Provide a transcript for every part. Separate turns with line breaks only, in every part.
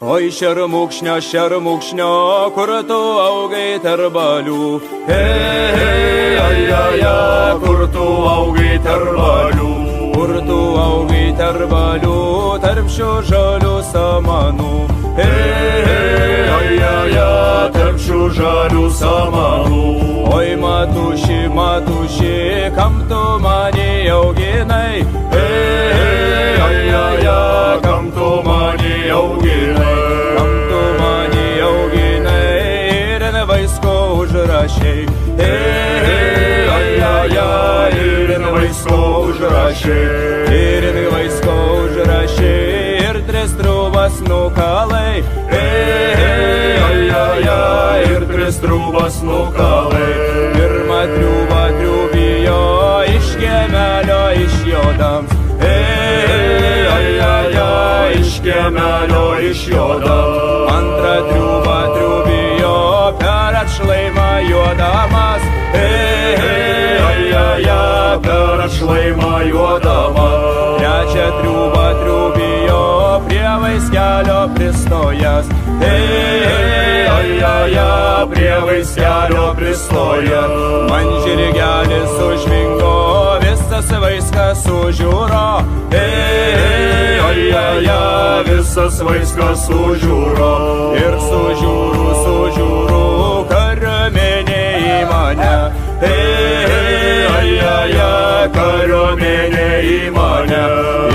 Oi šermukšnio, šermukšnio, kur tu augai tarbalių. Hei, hei, ai, ai, ai, kur tu augai tarbalių. Kur tu augai tarbalių, tarp šių žalių samanų. Hei, hei, ai, ai, ai, tarp šių žalių samanų. Oi matuši, matuši, kam tu mane auginai? Kam tu mane auginai ir ant vaisko užrašiai? Ir ant vaisko užrašiai. Ir ant vaisko užrašiai ir tris trūvas nukalai. Ir tris trūvas nukalai. Pirmą triūvą triūvijo iš kiemelio iš jodams. Ai, iš jodams. Antrą triūvą triūvijo per atšlaimą juodamas. Hei, hei, ai, ai, ai, per atšlaimą juodamas. Trečią triūvą triūvijo prie vaiskelio pristojęs. Hei, hei, ai, ai, ai, prie vaiskelio pristojęs. Man žirgelis užvingo, visas vaiskas sužiūro. Hei, hei, ai, ai, ai, visas vaiskas sužiūro. Ir sužiūrų, sužiūrų, kariuomenė į mane. Hei, hei, ai, ai, ai, kariuomenė į mane.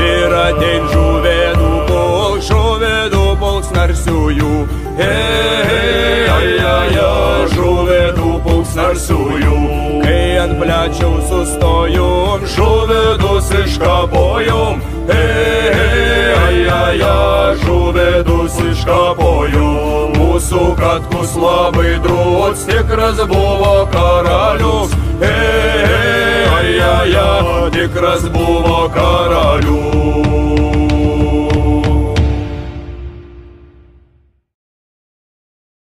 Ir atein žuvėdų puls, žuvėdų puls narsiųjų. Hei, hei, ai, ai, ai, žuvėdų puls narsiųjų. Kai ant plečiau sustojom, žuvėdus iškapojom. Hei, žuvėdus iškapojom. Mūsų katkus labai drūts, tikras buvo karalius. Hei, hei, ai, ai, ai, tikras buvo karalius.